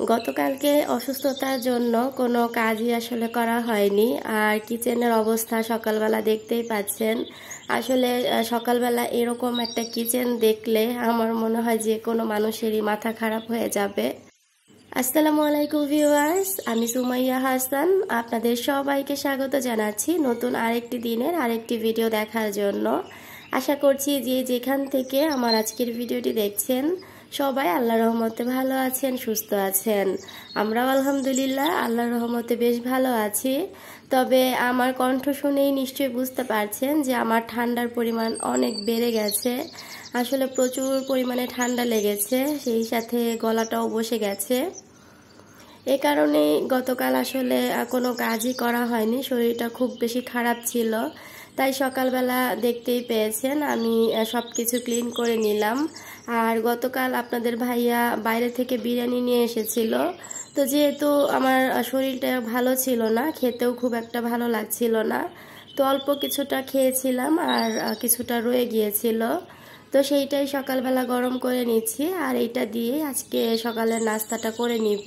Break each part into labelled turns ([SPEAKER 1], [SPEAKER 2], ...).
[SPEAKER 1] গতকালকে অসুস্থতার জন্য কোনো কাজই আসলে করা হয়নি। আর কিচেনের অবস্থা সকালবেলা দেখতেই পাচ্ছেন। আসলে সকালবেলা এরকম একটা কিচেন দেখলে আমার মনে হয় যে কোনো মানুষেরই মাথা খারাপ হয়ে যাবে। আসসালামু আলাইকুম ভিউয়ার্স, আমি সুমাইয়া হাসান। আপনাদের সবাইকে স্বাগত জানাচ্ছি নতুন আরেকটি দিনের আরেকটি ভিডিও দেখার জন্য। আশা করছি যে যেখান থেকে আমার আজকের ভিডিওটি দেখছেন সবাই আল্লাহ রহমতে ভালো আছেন, সুস্থ আছেন। আমরাও আলহামদুলিল্লাহ আল্লাহ রহমতে বেশ ভালো আছি। তবে আমার কণ্ঠ শুনেই নিশ্চয়ই বুঝতে পারছেন যে আমার ঠান্ডার পরিমাণ অনেক বেড়ে গেছে। আসলে প্রচুর পরিমাণে ঠান্ডা লেগেছে, সেই সাথে গলাটাও বসে গেছে। এ কারণে গতকাল আসলে কোনো কাজই করা হয়নি, শরীরটা খুব বেশি খারাপ ছিল। তাই সকালবেলা দেখতেই পেয়েছেন, আমি সব কিছু ক্লিন করে নিলাম। আর গতকাল আপনাদের ভাইয়া বাইরে থেকে বিরিয়ানি নিয়ে এসেছিল। তো যেহেতু আমার শরীরটা ভালো ছিল না, খেতেও খুব একটা ভালো লাগছিল না, তো অল্প কিছুটা খেয়েছিলাম আর কিছুটা রয়ে গিয়েছিল। তো সেইটাই সকালবেলা গরম করে নিচ্ছি, আর এইটা দিয়ে আজকে সকালের নাস্তাটা করে নিব।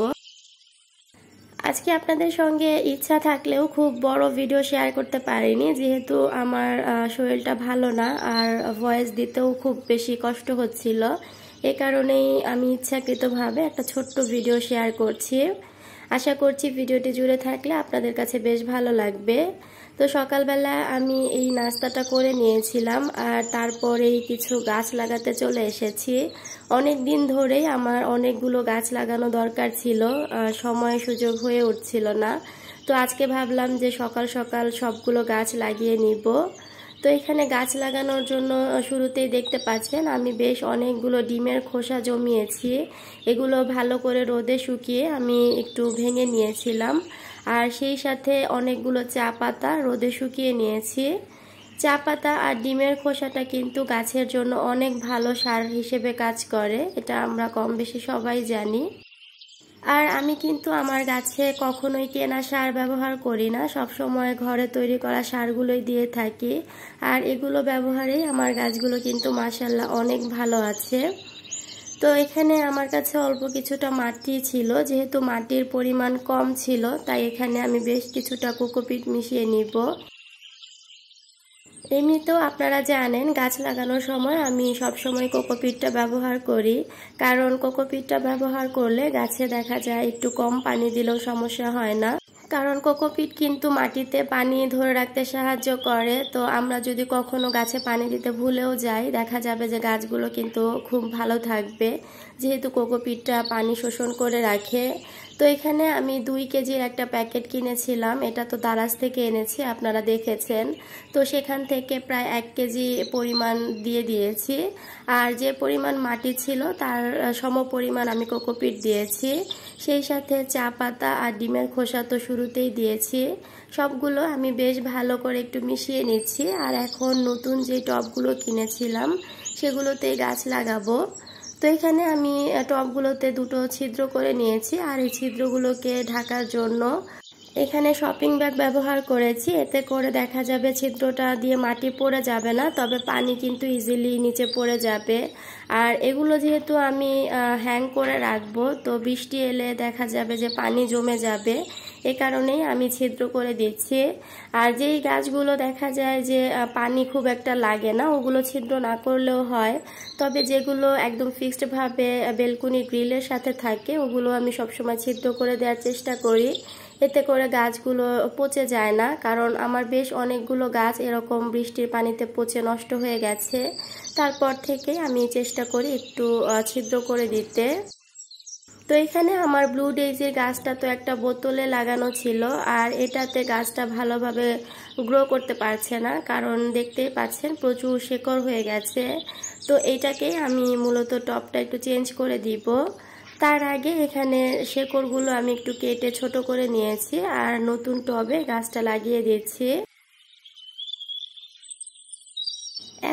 [SPEAKER 1] আজকে আপনাদের সঙ্গে ইচ্ছা থাকলেও খুব বড় ভিডিও শেয়ার করতে পারিনি। যেহেতু আমার শরীরটা ভালো না, আর ভয়েস দিতেও খুব বেশি কষ্ট হচ্ছিল। এ কারণেই আমি ইচ্ছাকৃতভাবে একটা ছোট্ট ভিডিও শেয়ার করছি। আশা করছি ভিডিওটি জুড়ে থাকলে আপনাদের কাছে বেশ ভালো লাগবে। তো সকালবেলা আমি এই নাস্তাটা করে নিয়েছিলাম আর তারপরেই কিছু গাছ লাগাতে চলে এসেছি। অনেক দিন ধরেই আমার অনেকগুলো গাছ লাগানো দরকার ছিল সময় সুযোগ হয়ে উঠছিল না। তো আজকে ভাবলাম যে সকাল সকাল সবগুলো গাছ লাগিয়ে নিব। তো এখানে গাছ লাগানোর জন্য শুরুতেই দেখতে পাচ্ছেন, আমি বেশ অনেকগুলো ডিমের খোসা জমিয়েছি। এগুলো ভালো করে রোদে শুকিয়ে আমি একটু ভেঙে নিয়েছিলাম। আর সেই সাথে অনেকগুলো চা পাতা রোদে শুকিয়ে নিয়েছি। চা পাতা আর ডিমের খোসাটা কিন্তু গাছের জন্য অনেক ভালো সার হিসেবে কাজ করে, এটা আমরা কম বেশি সবাই জানি। আর আমি কিন্তু আমার গাছে কখনোই কেনা সার ব্যবহার করি না। সব সময় ঘরে তৈরি করা সারগুলোই দিয়ে থাকি। আর এগুলো ব্যবহারেই আমার গাছগুলো কিন্তু মাসাল্লাহ অনেক ভালো আছে। তো এখানে আমার কাছে অল্প কিছুটা মাটি ছিল, যেহেতু মাটির পরিমাণ কম ছিল, তাই এখানে আমি বেশ কিছুটা কোকোপিট মিশিয়ে নিব। এমনিতেও আপনারা জানেন, গাছ লাগানোর সময় আমি সব সময় কোকোপিটটা ব্যবহার করি। কারণ কোকোপিটটা ব্যবহার করলে গাছে দেখা যায় একটু কম পানি দিলেও সমস্যা হয় না। কারণ কোকোপিট কিন্তু মাটিতে পানি ধরে রাখতে সাহায্য করে। তো আমরা যদি কখনো গাছে পানি দিতে ভুলেও যাই, দেখা যাবে যে গাছগুলো কিন্তু খুব ভালো থাকবে। যেহেতু কোকোপিটটা পানি শোষণ করে রাখে তো এখানে আমি দুই কেজির একটা প্যাকেট কিনেছিলাম। এটা তো দারাজ থেকে এনেছি, আপনারা দেখেছেন। তো সেখান থেকে প্রায় এক কেজি পরিমাণ দিয়ে দিয়েছি। আর যে পরিমাণ মাটি ছিল, তার সম পরিমাণ আমি কোকোপিট দিয়েছি। সেই সাথে চা পাতা আর ডিমের খোসা তো শুরুতেই দিয়েছি। সবগুলো আমি বেশ ভালো করে একটু মিশিয়ে নিচ্ছি। আর এখন নতুন যে টবগুলো কিনেছিলাম, সেগুলোতেই গাছ লাগাবো। তো এখানে আমি টপগুলোতে দুটো ছিদ্র করে নিয়েছি, আর এই ছিদ্রগুলোকে ঢাকার জন্য এখানে শপিং ব্যাগ ব্যবহার করেছি। এতে করে দেখা যাবে ছিদ্রটা দিয়ে মাটি পড়ে যাবে না, তবে পানি কিন্তু ইজিলি নিচে পড়ে যাবে। আর এগুলো যেহেতু আমি হ্যাং করে রাখব, তো বৃষ্টি এলে দেখা যাবে যে পানি জমে যাবে। এ কারণেই আমি ছিদ্র করে দিচ্ছি। আর যেই গাছগুলো দেখা যায় যে পানি খুব একটা লাগে না, ওগুলো ছিদ্র না করলেও হয়। তবে যেগুলো একদম ফিক্সডভাবে বেলকুনি গ্রিলের সাথে থাকে, ওগুলো আমি সবসময় ছিদ্র করে দেওয়ার চেষ্টা করি। এতে করে গাছগুলো পচে যায় না, কারণ আমার বেশ অনেকগুলো গাছ এরকম বৃষ্টির পানিতে পচে নষ্ট হয়ে গেছে। তারপর থেকে আমি চেষ্টা করি একটু ছিদ্র করে দিতে। তো এখানে আমার ব্লু ডেইজির গাছটা তো একটা বোতলে লাগানো ছিল, আর এটাতে গাছটা ভালোভাবে গ্রো করতে পারছে না, কারণ দেখতেই পাচ্ছেন প্রচুর শেকড় হয়ে গেছে। তো এটাকে আমি মূলত টপটা একটু চেঞ্জ করে দিব। তার আগে এখানে শেকড়গুলো আমি একটু কেটে ছোট করে নিয়েছি, আর নতুন টবে গাছটা লাগিয়ে দিচ্ছি।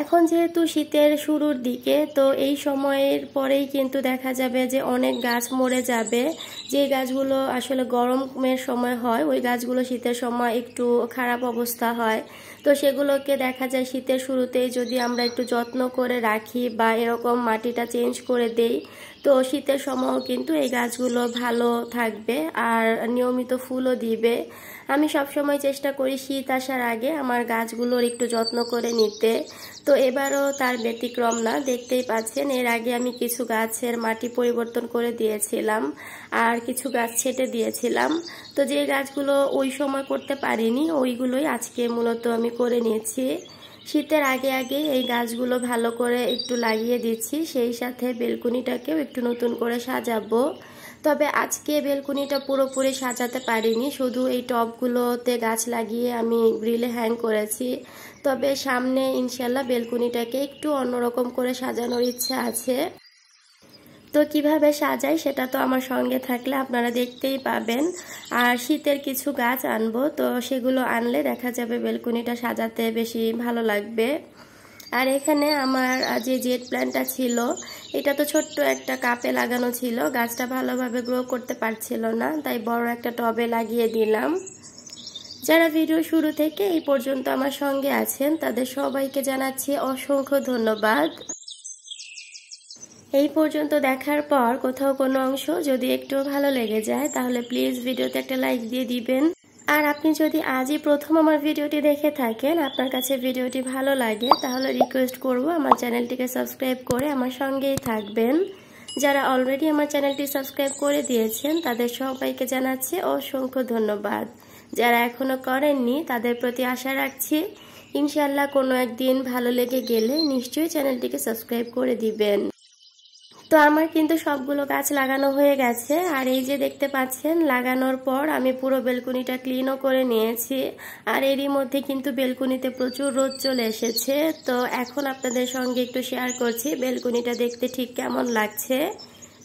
[SPEAKER 1] এখন যেহেতু শীতের শুরুর দিকে, তো এই সময়ের পরেই কিন্তু দেখা যাবে যে অনেক গাছ মরে যাবে। যে গাছগুলো আসলে গরমের সময় হয়, ওই গাছগুলো শীতের সময় একটু খারাপ অবস্থা হয়। তো সেগুলোকে দেখা যায় শীতের শুরুতেই যদি আমরা একটু যত্ন করে রাখি বা এরকম মাটিটা চেঞ্জ করে দেই, তো শীতের সময়ও কিন্তু এই গাছগুলো ভালো থাকবে আর নিয়মিত ফুলও দিবে। আমি সবসময় চেষ্টা করি শীত আসার আগে আমার গাছগুলোর একটু যত্ন করে নিতে। তো এবারও তার ব্যতিক্রম না, দেখতেই পাচ্ছেন এর আগে আমি কিছু গাছের মাটি পরিবর্তন করে দিয়েছিলাম। আর কিছু গাছ ছেটে দিয়েছিলাম। তো যে গাছগুলো ওই সময় করতে পারিনি, ওইগুলোই আজকে মূলত আমি করে নিয়েছি। শীতের আগে আগে এই গাছগুলো ভালো করে একটু লাগিয়ে দিচ্ছি, সেই সাথে বেলকুনিটাকেও একটু নতুন করে সাজাবো। তবে আজকে বেলকুনিটা পুরোপুরি সাজাতে পারিনি, শুধু এই টবগুলোতে গাছ লাগিয়ে আমি গ্রিলে হ্যাং করেছি। তবে সামনে ইনশাল্লাহ বেলকুনিটাকে একটু অন্যরকম করে সাজানোর ইচ্ছা আছে। তো কীভাবে সাজাই সেটা তো আমার সঙ্গে থাকলে আপনারা দেখতেই পাবেন। আর শীতের কিছু গাছ আনব, তো সেগুলো আনলে দেখা যাবে বেলকুনিটা সাজাতে বেশি ভালো লাগবে। আর এখানে আমার যে জেট প্ল্যান্টটা ছিল, এটা তো ছোট্ট একটা কাপে লাগানো ছিল, গাছটা ভালোভাবে গ্রো করতে পারছিল না, তাই বড় একটা টবে লাগিয়ে দিলাম। যারা ভিডিও শুরু থেকে এই পর্যন্ত আমার সঙ্গে আছেন, তাদের সবাইকে জানাচ্ছি অসংখ্য ধন্যবাদ। এই পর্যন্ত দেখার পর কোথাও কোনো অংশ যদি একটু ভালো লেগে যায়, তাহলে প্লিজ ভিডিওতে একটা লাইক দিয়ে দিবেন। আর আপনি যদি আজই প্রথম আমার ভিডিওটি দেখে থাকেন, আপনার কাছে ভিডিওটি ভালো লাগে, তাহলে রিকোয়েস্ট করব আমার চ্যানেলটিকে সাবস্ক্রাইব করে আমার সঙ্গেই থাকবেন। যারা অলরেডি আমার চ্যানেলটি সাবস্ক্রাইব করে দিয়েছেন, তাদের সবাইকে জানাচ্ছি অসংখ্য ধন্যবাদ। যারা এখনও করেননি, তাদের প্রতি আশা রাখছি ইনশাল্লাহ কোনো একদিন ভালো লেগে গেলে নিশ্চয়ই চ্যানেলটিকে সাবস্ক্রাইব করে দিবেন। তো আমার কিন্তু সবগুলো গাছ লাগানো হয়ে গেছে। আর এই যে দেখতে পাচ্ছেন, লাগানোর পর আমি পুরো বেলকুনিটা ক্লিনও করে নিয়েছি। আর এরই মধ্যে কিন্তু বেলকুনিতে প্রচুর রোদ চলে এসেছে। তো এখন আপনাদের সঙ্গে একটু শেয়ার করছি, বেলকুনিটা দেখতে ঠিক কেমন লাগছে।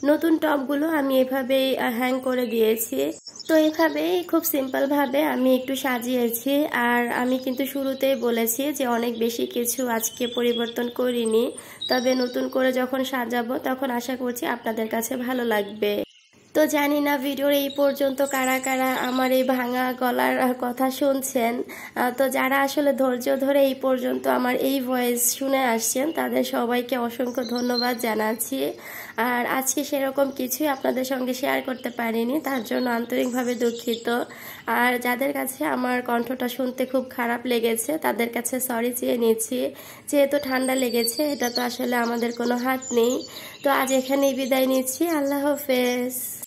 [SPEAKER 1] নতুন টপগুলো আমি এভাবেই হ্যাং করে দিয়েছি। তো এইভাবেই খুব সিম্পলভাবে আমি একটু সাজিয়েছি। আর আমি কিন্তু শুরুতেই বলেছি যে অনেক বেশি কিছু আজকে পরিবর্তন করিনি। তবে নতুন করে যখন সাজাবো তখন আশা করছি আপনাদের কাছে ভালো লাগবে। তো জানি না ভিডিওর এই পর্যন্ত কারা কারা আমার এই ভাঙা গলার কথা শুনছেন। তো যারা আসলে ধৈর্য ধরে এই পর্যন্ত আমার এই ভয়েস শুনে আসছেন, তাদের সবাইকে অসংখ্য ধন্যবাদ জানাচ্ছি। আর আজকে সেরকম কিছুই আপনাদের সঙ্গে শেয়ার করতে পারিনি, তার জন্য আন্তরিকভাবে দুঃখিত। আর যাদের কাছে আমার কণ্ঠটা শুনতে খুব খারাপ লেগেছে, তাদের কাছে সরি চেয়ে নিচ্ছি। যেহেতু ঠান্ডা লেগেছে, এটা তো আসলে আমাদের কোনো হাত নেই। তো আজ এখানেই বিদায় নিচ্ছি। আল্লাহ হাফেজ।